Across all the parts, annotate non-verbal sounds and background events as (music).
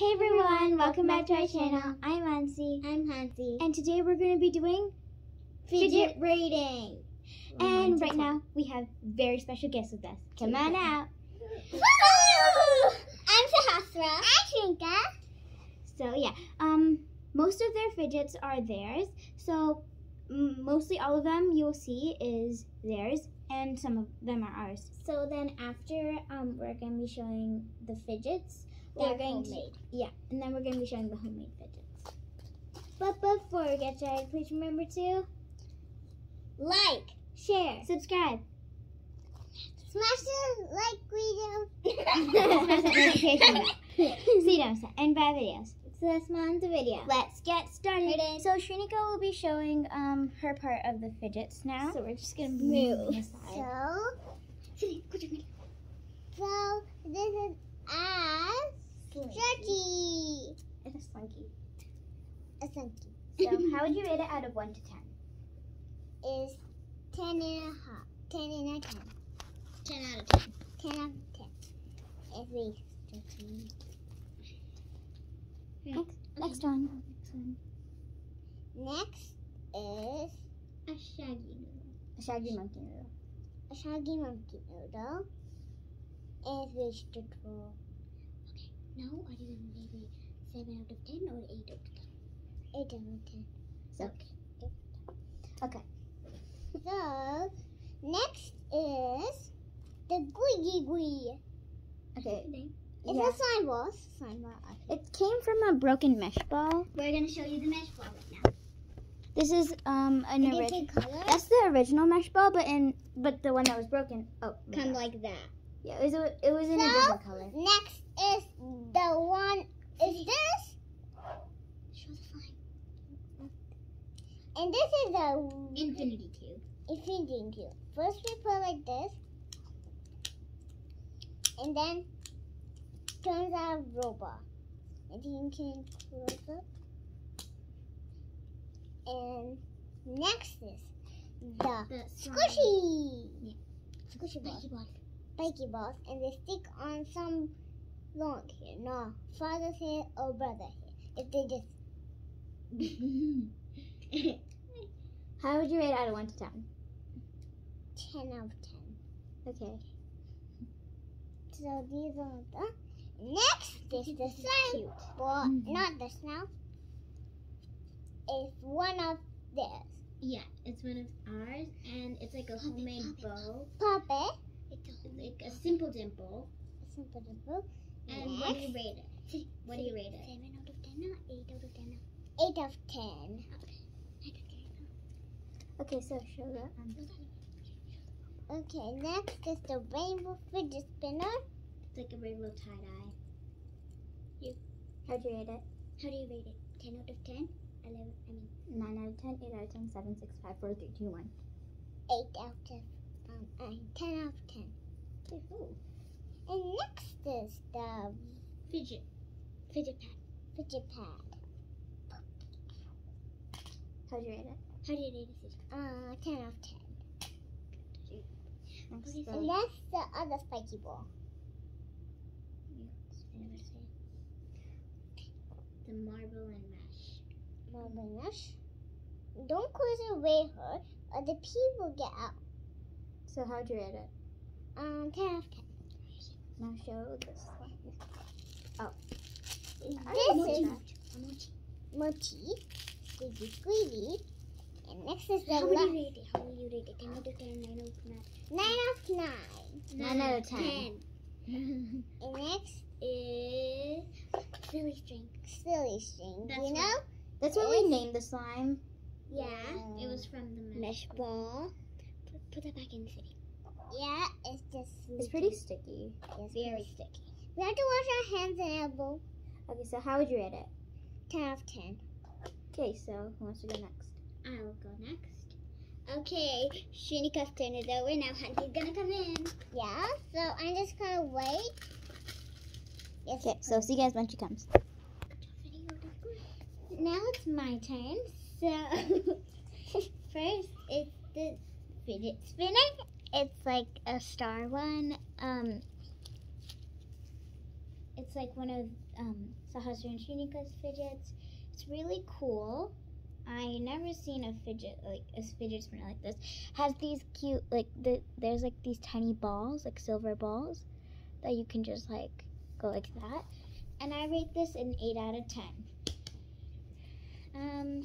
Hey everyone, welcome back to our channel. I'm Hansi, I'm Hansi. and today we're going to be doing Fidget rating. And right now we have very special guests with us. Come on out. (laughs) I'm Sahasra. I'm Trinka. So yeah, um, most of their fidgets are theirs. So mostly all of them you'll see is theirs, and some of them are ours. So then after um we're gonna be showing the fidgets. They're going to- homemade. Yeah, and then we're going to be showing the homemade fidgets. But before we get started, please remember to like, share, Subscribe. smash the like Smash the notification video. (laughs) (laughs) so you don't miss any bad videos. So let's move on to video. Let's get started. So Srinika will be showing um her part of the fidgets now. So we're just gonna move Move. them aside. So, (laughs) so this is as stretchy. It's a slinky. A sunky. So how would you rate it out of one to ten? is 10 and a half. 10 and a 10. 10 out of ten. 10 out of 10. If we stretchy. Hmm. Next, next one. Next is A shaggy noodle. A shaggy monkey noodle. a shaggy monkey noodle. Is vegetable. No, are you gonna maybe seven out of ten or eight out of ten? 8 out of 10. So okay. So, next is the Gwiggy Gwee. Okay. It's Yeah. a slime ball. Slime ball. It came from a broken mesh ball. We're going to show you the mesh ball right now. This is um an original. That's the original mesh ball, but in but the one that was broken. Oh, Come yeah. like that. yeah, it was a, it was in a different color. Next is the one. Is this? Show the. And this is the Infinity tube. infinity cube. First we put like this, and then turns out robot. And you can close up. And next is the The squishy. Yeah. Squishy balls. ball. Spiky balls, and they stick on some long hair. No, father's hair or brother's hair. If they just (laughs) How would you rate it out of one to ten? 10 out of 10. Okay. So these are the. Next is the slime Cute. ball. Mhm. Not the now. It's one of theirs. Yeah, it's one of ours, and it's like a homemade bow. Puppet. It's like a simple dimple. A simple dimple. And what do you rate it? What do you rate it? 7 out of 10 or 8 out of 10? 8 out of 10. Okay, so show that. Okay, next is the rainbow fidget spinner. It's like a rainbow tie dye. You. How'd you rate it? How do you rate it? 10 out of 10? 11, I mean, Nine out of 10, 8 out of ten, seven, six, five, four, three, two, one. 8 out of um, uh, 10 out of 10. And next is the fidget. Fidget pad. fidget pad. How'd you rate it? How do you rate fidget Uh, 10 out of 10. Next, Okay, And that's the other spiky ball. The marble and mesh. Marble Nash. Don't close it away her, or the people get out. so how'd you rate it? Um, 10 out of 10. Now show this one. Oh. This is Mochi. Mochi, Squeaky Squeaky, and next is the How would you last rate it? How would you rate it? 10 out of 10, 9 out of 9. 9 out of 9. Nine out of 10. (laughs) And next is silly string. silly string. That's you what- know? That's what we named the slime. Yeah, mm. it was from the Mesh ball. Put, put that back in the city. Yeah, it's just It's pretty sticky. it's Very sticky. We have to wash our hands and elbow. Okay, so how would you rate it? 10 out of 10. Okay, so who wants to go next? I will go next. Okay, Srinika's turn is over. Now Hansi's gonna come in. Yeah, so I'm just gonna wait. Yes, Okay, so see you guys when she comes. now it's my turn. So (laughs) first, it's the fidget spinner. It's like a star one. Um, It's like one of um, Sahasra and Srinika's fidgets. It's really cool. I never seen a fidget like a fidget spinner like this. Has these cute like the there's like these tiny balls like silver balls that you can just like go like that. And I rate this an eight out of ten. Um.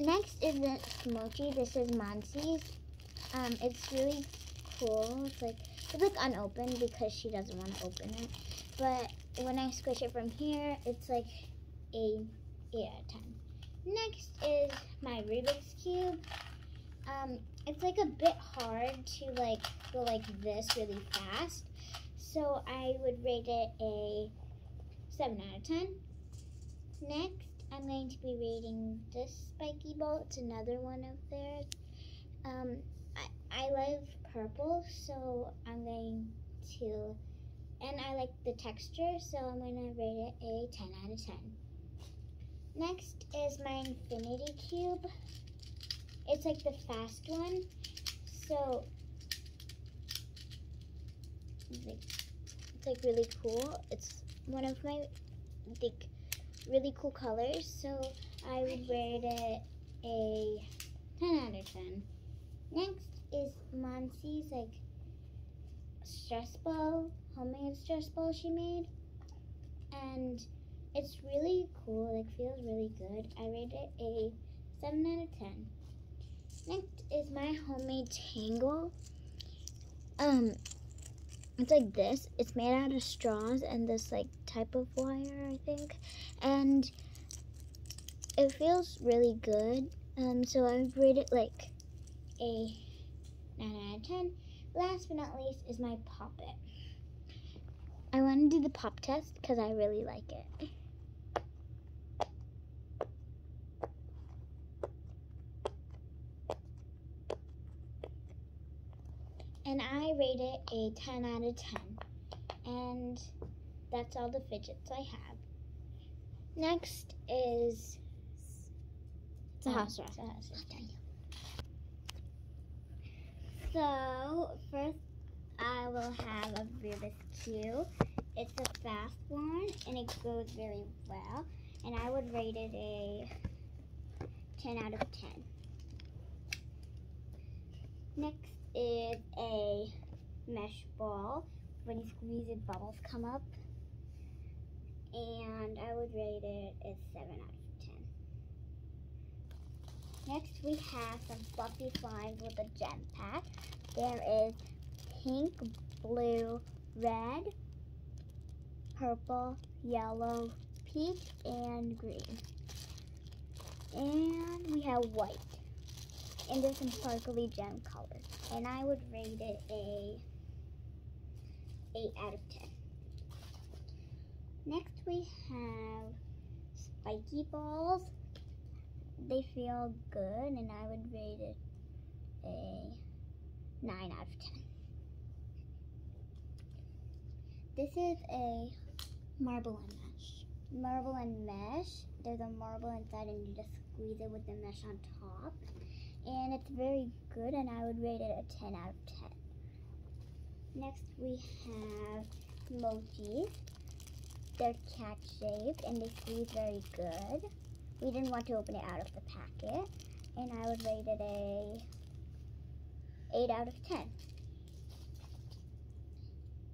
Next is the Smochi. This is Mansi's. Um, it's really cool. It's like it's like unopened because she doesn't want to open it. But when I squish it from here, it's like a 8 out of 10. Next is my Rubik's Cube. Um, it's like a bit hard to like go like this really fast. So I would rate it a 7 out of 10. Next, I'm going to be rating this spiky ball. It's another one of theirs. Um, I, I love purple, so I'm going to, and I like the texture, so I'm going to rate it a 10 out of 10. Next is my infinity cube. It's like the fast one, so it's like, it's like really cool. It's one of my like really cool colors, so I would rate it a 10 out of 10. Next is Mansi's like stress ball, homemade stress ball she made. And it's really cool, like feels really good. I rate it a 7 out of 10. Next is my homemade tangle. Um it's like this. It's made out of straws and this like type of wire, I think. And it feels really good. Um so I would rate it like a 9 out of 10. Last but not least is my poppet. I want to do the pop test because I really like it. And I rate it a 10 out of 10. And that's all the fidgets I have. Next is the oh, house Sahasra. So, first I will have a Rubik's Cube. It's a fast one and it goes very well. And I would rate it a 10 out of 10. Next is a mesh ball. When you squeeze it, bubbles come up. And I would rate it a 7 out of 10. Next, we have some fluffy slimes with a gem pack. There is pink, blue, red, purple, yellow, peach, and green. And we have white. And there's some sparkly gem colors. And I would rate it a 8 out of 10. Next we have spiky balls they feel good, and I would rate it a 9 out of 10. This is a marble and mesh. Marble and mesh, there's a marble inside and you just squeeze it with the mesh on top. And it's very good and I would rate it a 10 out of 10. Next we have mochis. They're cat shaped and they squeeze very good. We didn't want to open it out of the packet. And I would rate it a 8 out of 10.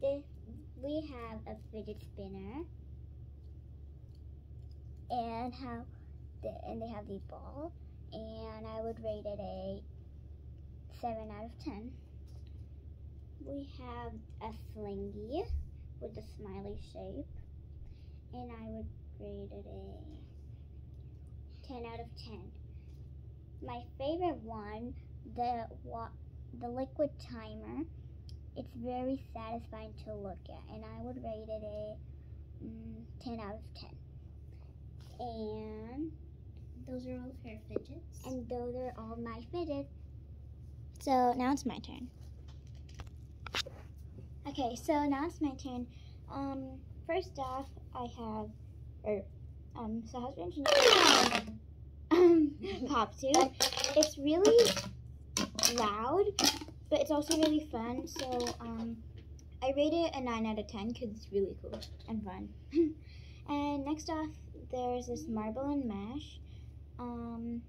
This, we have a fidget spinner. And how the, and they have these balls. And I would rate it a 7 out of 10. We have a slingy with a smiley shape. And I would rate it a 10 out of 10. My favorite one, the the liquid timer, it's very satisfying to look at, and I would rate it a mm, 10 out of 10. And those are all her fidgets. And those are all my fidgets. So now it's my turn. Okay, so now it's my turn. Um, first off, I have, or um, so how's your (coughs) husband um, (coughs) pop tube. It's really loud, but it's also really fun. So um, I rate it a 9 out of 10 because it's really cool and fun. (laughs) and next off, there's this marble and mesh. Um,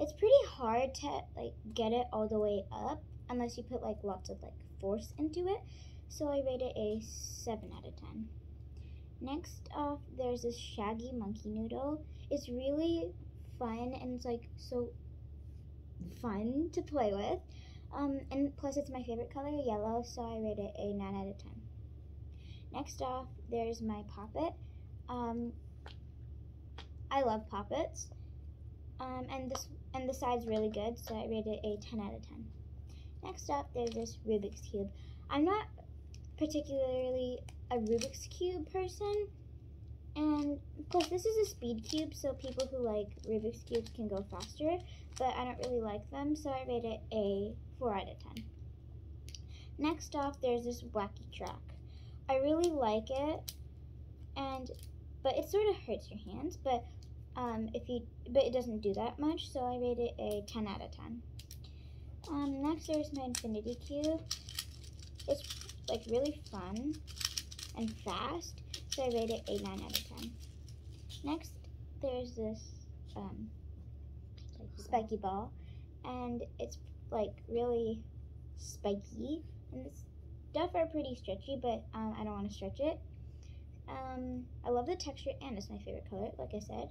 it's pretty hard to like get it all the way up unless you put like lots of like force into it. So I rate it a 7 out of 10. Next off, there's this shaggy monkey noodle. It's really fun and it's like so fun to play with. Um, and plus, it's my favorite color, yellow, so I rate it a 9 out of 10. Next off, there's my poppet. Um, I love poppets. Um, and this and the side's really good, so I rate it a 10 out of 10. Next up, there's this Rubik's Cube. I'm not particularly a Rubik's Cube person, and plus this is a speed cube, so people who like Rubik's Cubes can go faster, but I don't really like them, so I rate it a 4 out of 10. Next off, there's this wacky track. I really like it, and but it sort of hurts your hands, but um, if you but it doesn't do that much, so I rate it a 10 out of 10. Um, next, there's my infinity cube. It's like really fun and fast, so I rate it a 9 out of 10. Next, there's this um, spiky ball, and it's like really spiky, and the stuff are pretty stretchy, but um, I don't want to stretch it. Um, I love the texture, and it's my favorite color, like I said.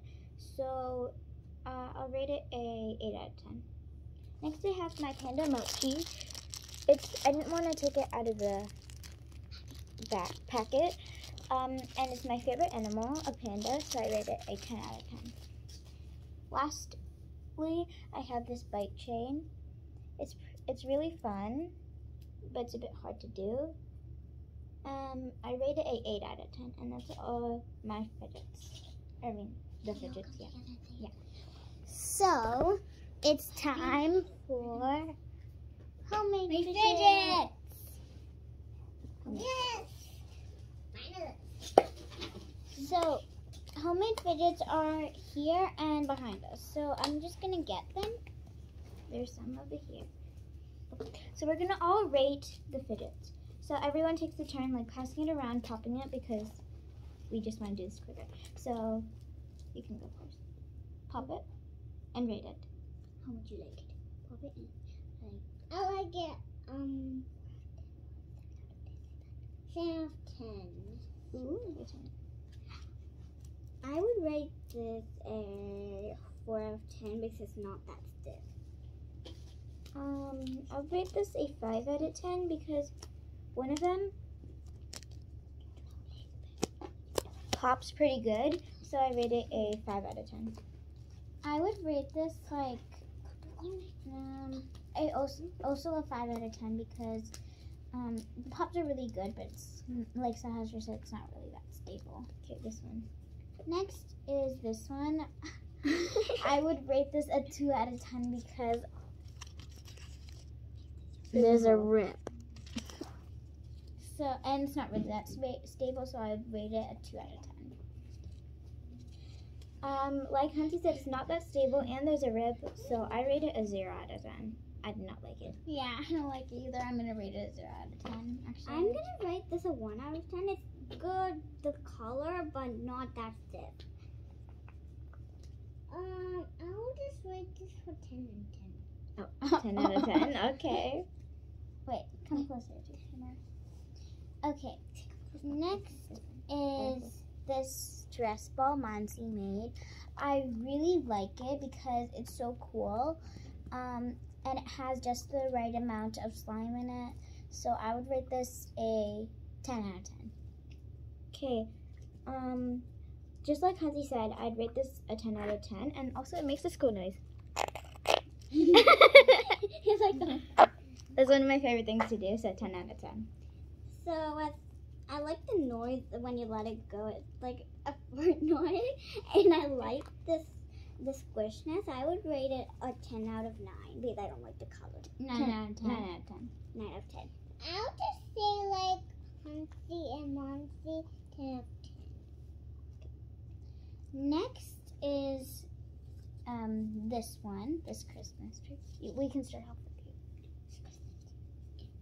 So uh, I'll rate it a 8 out of 10. Next, I have my Panda Mochi. It's I didn't want to take it out of the back packet, um, and it's my favorite animal, a panda, so I rate it a 10 out of 10. Lastly, I have this bike chain. It's it's really fun, but it's a bit hard to do. Um, I rate it a 8 out of 10, and that's all my fidgets. I mean, the fidgets, yeah. Yeah. So, it's time for homemade My fidgets. fidgets. Yes. So, homemade fidgets are here and behind us. So, I'm just going to get them. There's some over here. So, we're going to all rate the fidgets. So, everyone takes a turn, like passing it around, popping it, because we just want to do this quicker. So, you can go first. Pop it and rate it. How would you like it? Pop it in. I like it. Um, seven out of ten. Ooh, your turn. I would rate this a 4 out of 10 because it's not that stiff. Um, I'll rate this a 5 out of 10 because one of them pops pretty good, so I rate it a 5 out of 10. I would rate this like, um, a also, also a 5 out of 10 because um, the pops are really good, but it's, like Sahasra said, it's not really that stable. Okay, this one. Next is this one. I would rate this a 2 out of 10 because There's a rip. So, and it's not really that spa- stable, so I would rate it a 2 out of 10. Um, like Hansi said, it's not that stable, and there's a rib, so I rate it a 0 out of 10. I did not like it. Yeah, I don't like it either. I'm gonna rate it a 0 out of 10, actually. I'm gonna rate this a one out of ten. It's good, the color, but not that stiff. Um, I will just rate this for ten and ten. (laughs) 10 out of 10, (laughs) okay. Wait, come closer to the camera. Okay, next is this dress ball Mansi made. I really like it because it's so cool. Um, and it has just the right amount of slime in it. So I would rate this a 10 out of 10. Okay, um, just like Hansi said, I'd rate this a 10 out of 10, and also it makes a school noise. (laughs) (laughs) He's like the That's one of my favorite things to do, so 10 out of 10. So I, I like the noise when you let it go. It's like a (laughs) fart noise, and I like this the squishness. I would rate it a ten out of nine because I don't like the color. 9 out of 10. 9 out of 10. Nine out of ten. I'll just say like Hansi and Mansi ten out of Next is um, this one, this Christmas tree. We can start off with you.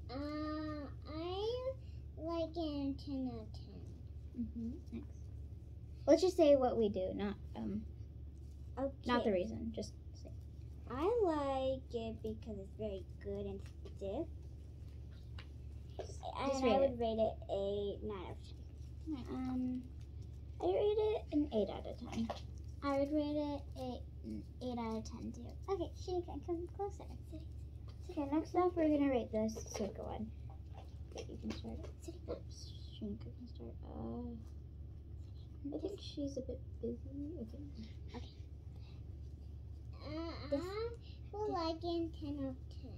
Uh, I like like it a 10 out of 10. Mm-hmm. Next. Let's just say what we do, not um, Okay. not the reason. Just say. I like it because it's very good and stiff. And I would rate it a 9 out of 10. Um, I rate it an eight out of ten. I would rate it a eight out of ten too. Okay, she can come closer. Okay, next up we're gonna rate this circle one. You can start. Oops, Start. Uh, I think she's a bit busy. Okay. Uh, This- I would like it 10 out of 10.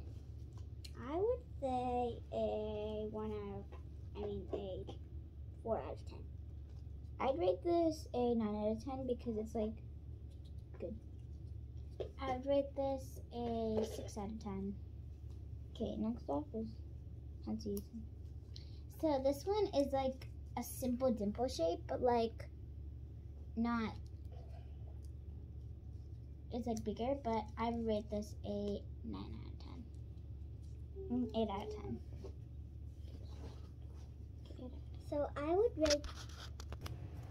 I would say a 1 out of, I mean a 4 out of 10. I'd rate this a nine out of ten because it's like good. I would rate this a six out of ten. okay. Next off is Hansi's. So this one is like a simple dimple shape, but like not. It's like bigger, but I would rate this a nine out of ten. Mm, eight out of ten. So I would rate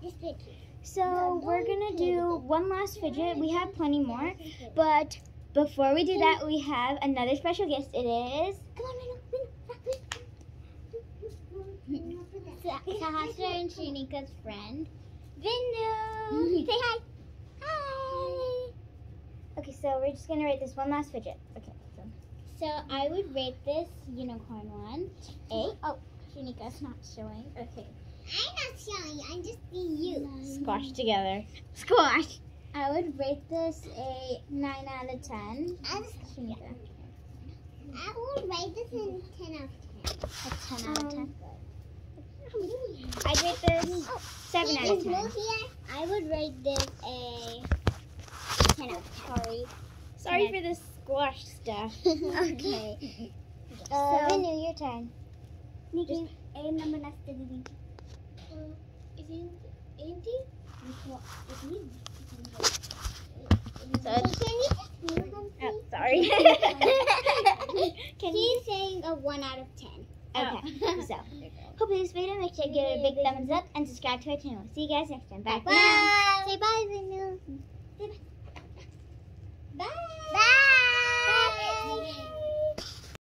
this big. So No, we're gonna do do one last fidget. We have plenty more, but before we do that, we have another special guest. It is Come on, Mino. Sahasra and Srinika's friend, Vindu. Mm-hmm. Say hi. Hi. Okay, so we're just gonna rate this one last fidget. Okay, so So I would rate this unicorn one a. Oh, Srinika's not showing. Okay. I'm not showing. I'm just being you. squash together. Squash. I would rate this a nine out of ten. I, Srinika, I would rate this in 10 out of 10. a ten out of ten. Um, I'd rate this seven out of ten. Here, I would rate this a 10 out of 10. Sorry. Sorry for the squash stuff. (laughs) okay. Uh, (laughs) So- Vindu, your turn. Nikki, a number next to the Is it Andy? So Can you just move Oh, (laughs) sorry. Can you? She's saying a 1 out of 10. Okay, (laughs) so hope this video makes sure to give it a big thumbs up and subscribe to our channel. See you guys next time. Bye. now. Bye. Say bye, Vinu. Say bye.